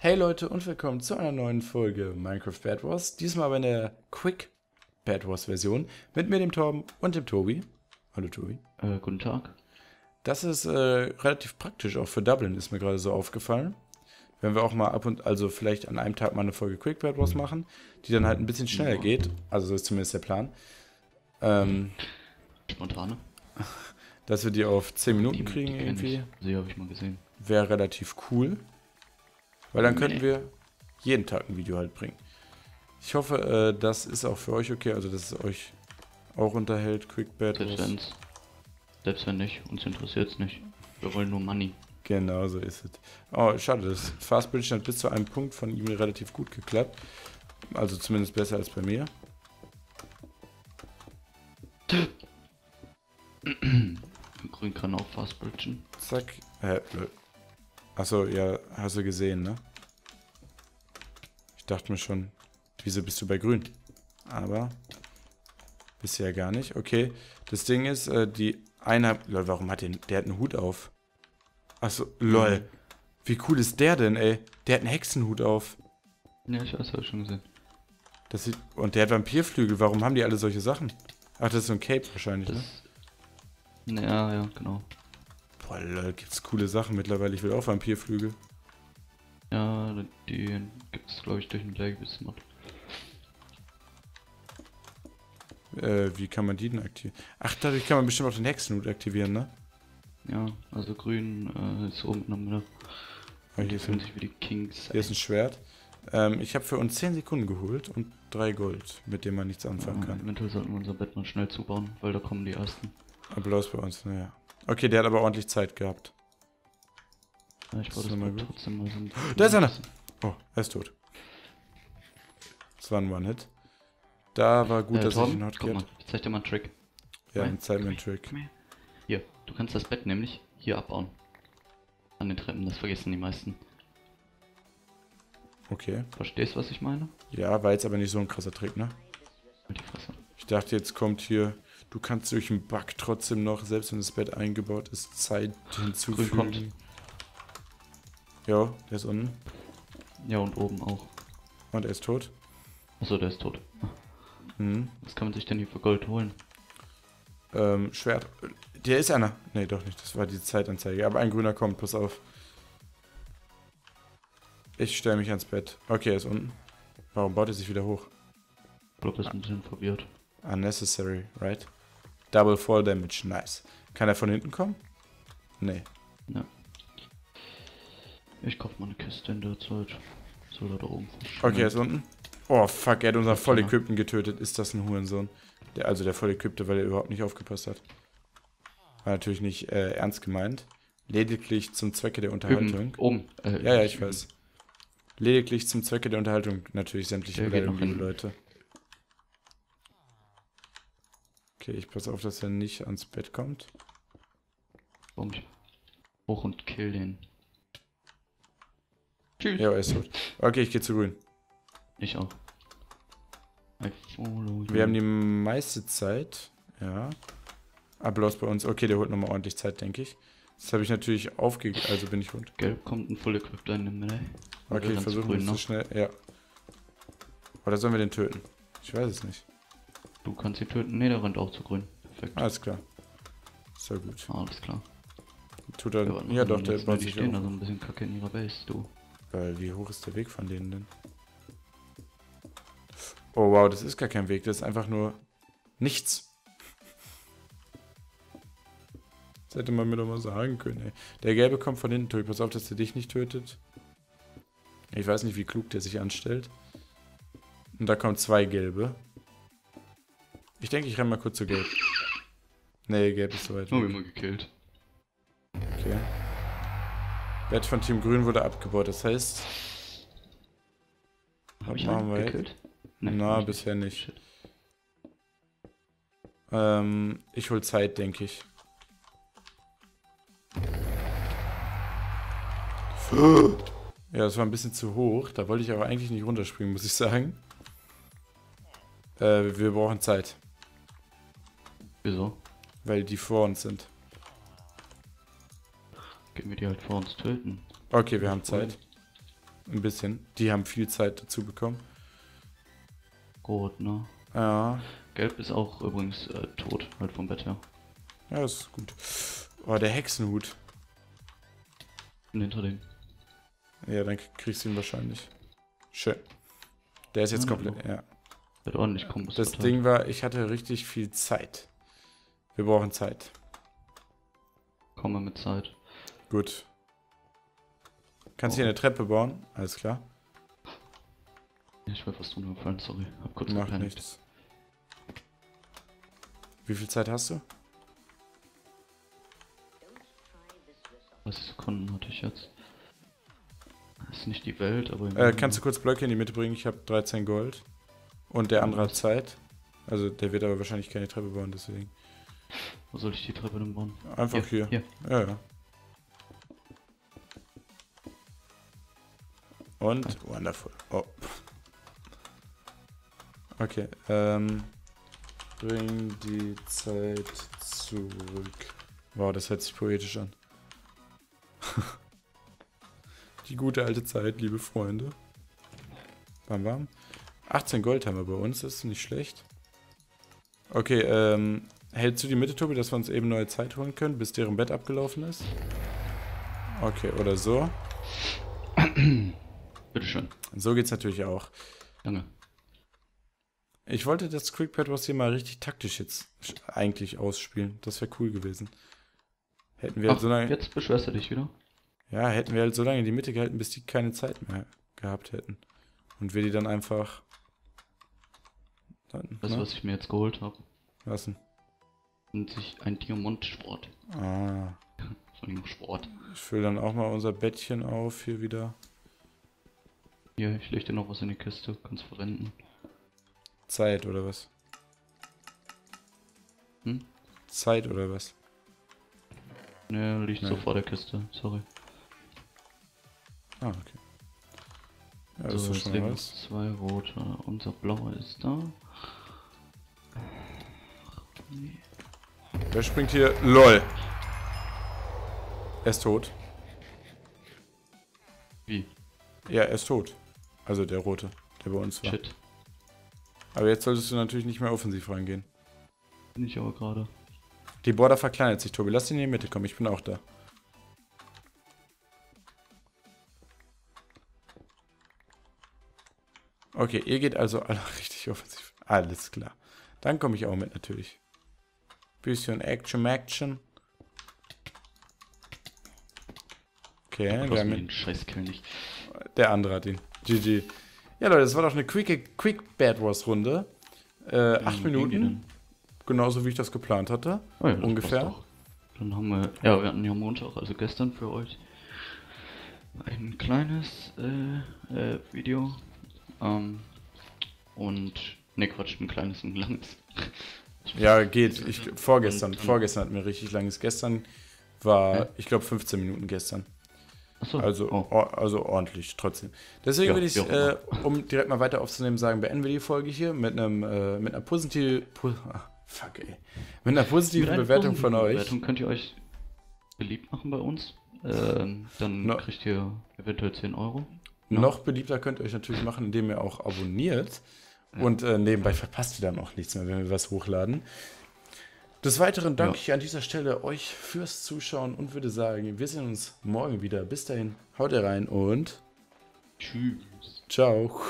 Hey Leute und willkommen zu einer neuen Folge Minecraft Bad Wars. Diesmal aber in der Quick Bad Wars Version mit mir, dem Torben und dem Tobi. Hallo Tobi. Äh, guten Tag. Das ist äh, relativ praktisch, auch für Dublin ist mir gerade so aufgefallen. Wenn wir auch mal ab und also vielleicht an einem Tag mal eine Folge Quick Bad Wars machen, die dann halt ein bisschen schneller geht. Also so ist zumindest der Plan. Ähm, Spontane. dass wir die auf 10 Minuten Die- kriegen die irgendwie. Sie habe ich mal gesehen. wäre relativ cool. Weil dann könnten Nee. wir jeden Tag ein Video halt bringen. Ich hoffe, äh, das ist auch für euch okay, also dass es euch auch unterhält, Quick Bad Selbst. Selbst wenn nicht, uns interessiert's nicht. Wir wollen nur Money. Genau, so ist es. Oh, schade, das Fast Bridge hat bis zu einem Punkt von ihm relativ gut geklappt. Also zumindest besser als bei mir. Grün kann auch fast bridgen. Zack. Äh, lol. Achso, ja, hast du gesehen, ne? Ich dachte mir schon, wieso bist du bei grün? Aber bisher gar nicht. Okay, das Ding ist, äh, die eine... Lol, warum hat den... Der hat einen Hut auf. Achso, lol. Wie cool ist der denn, ey? Der hat einen Hexenhut auf. Ja, ich weiß, habe ich schon gesehen. Das sieht, und der hat Vampirflügel. Warum haben die alle solche Sachen? Ach, das ist so ein Cape wahrscheinlich, ne? Das. Ja, ja, genau. Boah, lol, gibt's coole Sachen mittlerweile. Ich will auch Vampirflügel. Ja, die gibt's glaube ich durch den Blackbeast Mod. Äh, wie kann man die denn aktivieren? Ach, dadurch kann man bestimmt auch den Hexenhut aktivieren, ne? Ja, also grün äh, ist oben in der Mitte. Die hier, fühlen ist ein, sich wie die Kings. hier ist ein Schwert. Ähm, ich habe für uns 10 Sekunden geholt und 3 Gold, mit dem man nichts anfangen Ja, kann. eventuell sollten wir unser Bett mal schnell zubauen, weil da kommen die ersten. Applaus bei uns, naja. Okay, der hat aber ordentlich Zeit gehabt. Ich Das wollte mal trotzdem mal so ein Da ist einer! Oh, er ist tot. Das war ein One-Hit. Da war gut, äh, dass ich Torben, ihn Hot guck mal, ich zeig dir mal einen Trick. Ja, Nein, dann zeig mir einen Trick. Hier, du kannst das Bett nämlich hier abbauen. An den Treppen, das vergessen die meisten. Okay. Verstehst du, was ich meine? Ja, war jetzt aber nicht so ein krasser Trick, ne? Halt die Fresse. Ich dachte, jetzt kommt hier, du kannst durch einen Bug trotzdem noch, selbst wenn das Bett eingebaut ist, Zeit hinzufügen. kommt. Ja, der ist unten. Ja, und oben auch. Und er ist tot. Achso, der ist tot. Mhm. Was kann man sich denn hier für Gold holen? Ähm, Schwert. Der ist einer. Nee, doch nicht. Das war die Zeitanzeige. Aber ein grüner kommt, pass auf. Ich stelle mich ans Bett. Okay, er ist unten. Warum baut er sich wieder hoch? Ich glaube, ist ein bisschen verwirrt. Unnecessary, right? Double Fall Damage, nice. Kann er von hinten kommen? Nee. Ja. Ich kauf mal eine Kiste in der Zeit. So, da oben. Okay, er ist unten. Oh, fuck, er hat mal. Vollequipten getötet. Ist das ein Hurensohn? Der, also der Vollequipte, weil er überhaupt nicht aufgepasst hat. War natürlich nicht äh, ernst gemeint. Lediglich zum Zwecke der Unterhaltung. Üben. Oben. Äh, Ja, ja, ich üben. weiß. Lediglich zum Zwecke der Unterhaltung natürlich sämtliche Beleidigungen, liebe. Leute. Okay, ich passe auf, dass er nicht ans Bett kommt. Komm, ich- Hoch und kill den. Tschüss. Ja, er ist tot. Okay, ich gehe zu grün. Ich auch. Wir haben die meiste Zeit. Ja. Applaus bei uns. Okay, der holt nochmal ordentlich Zeit, denke ich. Das habe ich natürlich aufgegeben. Also bin ich rund. Gelb kommt ein Full Equip in der Mitte. Okay, wir grün es so schnell. Ja. Oder sollen wir den töten? Ich weiß es nicht. Du kannst ihn töten. Ne, der rennt auch zu grün. Perfekt. Alles klar. Ist ja gut. Alles klar. Tut er. Ja, doch, der baut sich stehen da so ein bisschen kacke in ihrer Base, du. Weil wie hoch ist der Weg von denen denn? Oh wow, das ist gar kein Weg, das ist einfach nur nichts. Das hätte man mir doch mal sagen können, ey. Der Gelbe kommt von hinten, Tobi, pass auf, dass der dich nicht tötet. Ich weiß nicht, wie klug der sich anstellt. Und da kommen zwei Gelbe. Ich denke, ich renne mal kurz zu Gelb. Nee, Gelb ist so weit. Oh, immer gekillt. Okay. Bett von Team Grün wurde abgebaut, das heißt, Hab ich einen gekillt? na, hab ich bisher nicht. Shit. Ähm, ich hol Zeit, denke ich. Ja, das war ein bisschen zu hoch. Da wollte ich aber eigentlich nicht runterspringen, muss ich sagen. Äh, wir brauchen Zeit, Wieso? weil die vor uns sind. Gehen wir die halt vor uns töten. Okay, wir haben Zeit. Ein bisschen. Die haben viel Zeit dazu bekommen. Rot, ne? Ja, Gelb ist auch übrigens äh, tot, halt vom Bett her. ja, das ist gut. Oh, der Hexenhut. Und hinter dem. Ja, dann kriegst du ihn wahrscheinlich. Schön. Der ist jetzt Ja, komplett, ja. Hat ordentlich Kombos. Das verteilt. Ding war, ich hatte richtig viel Zeit. Wir brauchen Zeit. Komme mit Zeit. Gut. Kannst Oh. hier eine Treppe bauen? Alles klar. Ja, ich wäre fast runtergefallen, sorry. Hab kurz Macht gepanikt. nichts. Wie viel Zeit hast du? 30 Sekunden hatte ich jetzt. Das ist nicht die Welt, aber... Äh, kannst du kurz Blöcke in die Mitte bringen? Ich habe 13 Gold. Und der andere hat? Zeit. Also der wird aber wahrscheinlich keine Treppe bauen, deswegen. Wo soll ich die Treppe denn bauen? Einfach hier. Hier. Ja, ja. Und wonderful. Oh. Okay, ähm. Bring die Zeit zurück. Wow, das hört sich poetisch an. die gute alte Zeit, liebe Freunde. Bam, bam. 18 Gold haben wir bei uns, das ist nicht schlecht. Okay, ähm, hältst du die Mitte, Tobi, dass wir uns eben neue Zeit holen können, bis deren Bett abgelaufen ist? Okay, oder so. Bitteschön. So geht's natürlich auch. Danke. Ich wollte das Quickpad was hier mal richtig taktisch jetzt eigentlich ausspielen. Das wäre cool gewesen. Hätten wir halt Ach, so lange, jetzt beschwerst du dich wieder? ja, hätten wir halt so lange in die Mitte gehalten, bis die keine Zeit mehr gehabt hätten. Und wir die dann einfach dann, Weißt du, ne, was ich mir jetzt geholt habe? lassen. Nennt sich ein Diamantsport. Ah, Vor allem Sport. ich fülle dann auch mal unser Bettchen auf hier wieder. Hier, ich leg dir noch was in die Kiste, kannst verwenden. Zeit oder was? Hm? Zeit oder was? Ne, liegt so Nein. vor der Kiste, sorry. Ah, okay. Ja, das so, ist schon was. zwei rote. Unser blauer ist da. Wer springt hier? LOL. Er ist tot. Wie? Ja, er ist tot. Also der rote, der bei uns war. Shit. Aber jetzt solltest du natürlich nicht mehr offensiv reingehen. Bin ich aber gerade. Die Border verkleinert sich, Tobi. Lass ihn in die Mitte kommen. Ich bin auch da. Okay, ihr geht also alle richtig offensiv. Alles klar. Dann komme ich auch mit natürlich. Bisschen Action, Action. Okay, wir haben ihn. den Scheißkill nicht. Der andere hat ihn. GG. Ja, Leute, das war doch eine quick, quick Bad Wars Runde. Äh, acht Minuten. Genauso wie ich das geplant hatte. Oh ja, das Ungefähr. Dann haben wir, ja, wir hatten ja Montag, also gestern für euch, ein kleines äh, äh, Video. Ähm, und, ne Quatsch, ein kleines und ein langes. Ja, geht. Ich, vorgestern. Und- vorgestern hatten wir richtig langes. Gestern war, ich glaube, 15 Minuten gestern. Achso, Also, oh, or, also ordentlich trotzdem. Deswegen Ja, würde ich, auch äh, um direkt mal weiter aufzunehmen, sagen, beenden wir die Folge hier mit einem, äh, mit einer positiven, po ah, fuck ey, mit einer positiven mit Bewertung von positiven euch. Bewertung könnt ihr euch beliebt machen bei uns. Ähm, dann No. kriegt ihr eventuell 10 Euro. Noch beliebter könnt ihr euch natürlich machen, indem ihr auch abonniert. Und äh, nebenbei verpasst ihr dann auch nichts mehr, wenn wir was hochladen. Des Weiteren danke Ja. ich an dieser Stelle euch fürs Zuschauen und würde sagen, wir sehen uns morgen wieder. Bis dahin, haut rein und Tschüss. ciao.